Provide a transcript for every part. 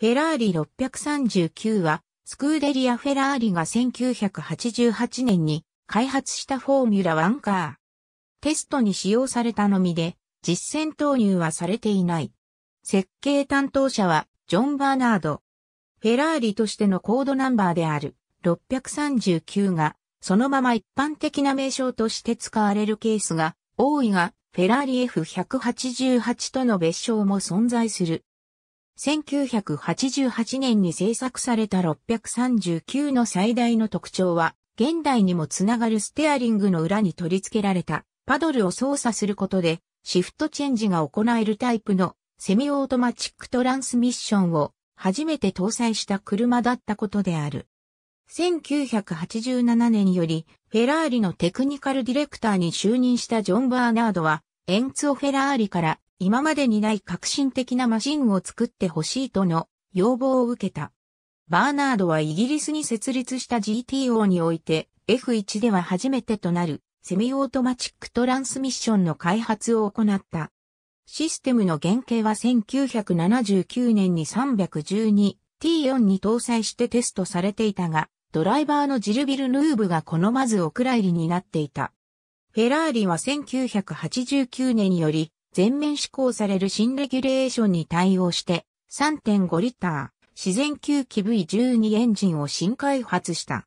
フェラーリ639は、スクーデリア・フェラーリが1988年に開発したフォーミュラ1カー。テストに使用されたのみで、実戦投入はされていない。設計担当者は、ジョン・バーナード。フェラーリとしてのコードナンバーである639が、そのまま一般的な名称として使われるケースが多いが、フェラーリ F188 との別称も存在する。1988年に制作された639の最大の特徴は、現代にもつながるステアリングの裏に取り付けられたパドルを操作することで、シフトチェンジが行えるタイプのセミオートマチックトランスミッションを初めて搭載した車だったことである。1987年よりフェラーリのテクニカルディレクターに就任したジョン・バーナードは、エンツォ・フェラーリから今までにない革新的なマシンを作ってほしいとの要望を受けた。バーナードはイギリスに設立した GTO において F1 では初めてとなるセミオートマチックトランスミッションの開発を行った。システムの原型は1979年に 312T4 に搭載してテストされていたが、ドライバーのジルビル・ヌーブが好まずお蔵入りになっていた。フェラーリは1989年より全面施行される新レギュレーションに対応して3.5リッター自然吸気 V12 エンジンを新開発した。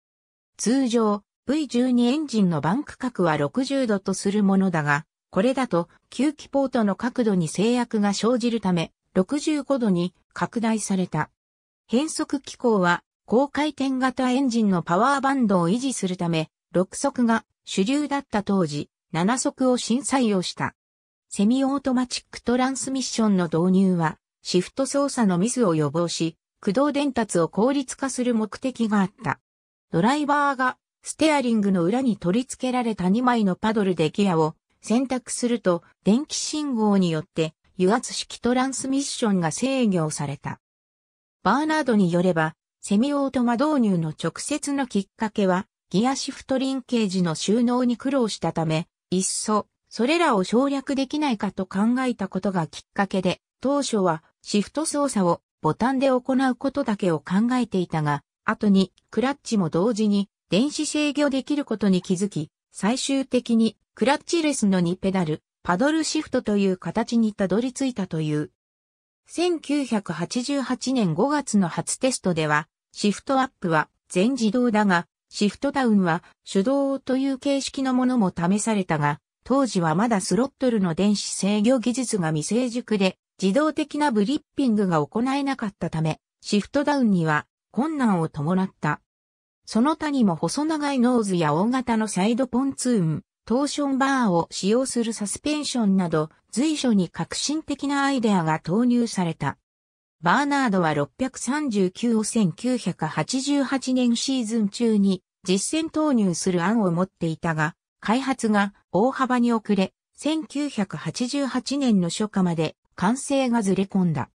通常 V12 エンジンのバンク角は60度とするものだが、これだと吸気ポートの角度に制約が生じるため、65度に拡大された。変速機構は高回転型エンジンのパワーバンドを維持するため、6速が主流だった当時、7速を新採用した。セミオートマチックトランスミッションの導入は、シフト操作のミスを予防し、駆動伝達を効率化する目的があった。ドライバーがステアリングの裏に取り付けられた2枚のパドルでギアを選択すると、電気信号によって油圧式トランスミッションが制御された。バーナードによれば、セミオートマ導入の直接のきっかけは、ギアシフトリンケージの収納に苦労したため、いっそ、それらを省略できないかと考えたことがきっかけで、当初はシフト操作をボタンで行うことだけを考えていたが、後にクラッチも同時に電子制御できることに気づき、最終的にクラッチレスの2ペダル、パドルシフトという形にたどり着いたという。1988年5月の初テストでは、シフトアップは全自動だが、シフトダウンは手動という形式のものも試されたが、当時はまだスロットルの電子制御技術が未成熟で、自動的なブリッピングが行えなかったため、シフトダウンには困難を伴った。その他にも細長いノーズや大型のサイドポンツーン、トーションバーを使用するサスペンションなど、随所に革新的なアイデアが投入された。バーナードは639を1988年シーズン中に実戦投入する案を持っていたが、開発が大幅に遅れ、1988年の初夏まで完成がずれ込んだ。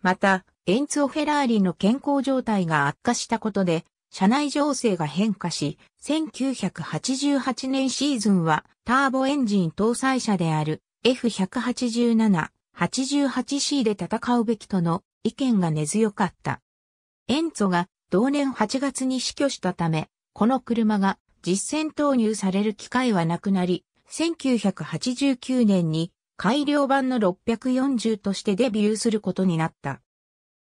また、エンツォ・フェラーリの健康状態が悪化したことで、車内情勢が変化し、1988年シーズンはターボエンジン搭載車である F187、88C で戦うべきとの意見が根強かった。エンツォが同年8月に死去したため、この車が実戦投入される機会はなくなり、1989年に改良版の640としてデビューすることになった。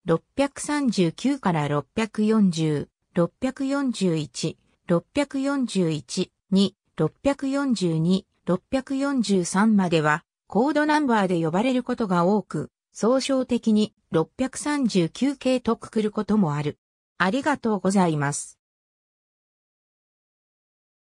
639から640、641、641、2、642、643まではコードナンバーで呼ばれることが多く、総称的に639系とくくることもある。ありがとうございます。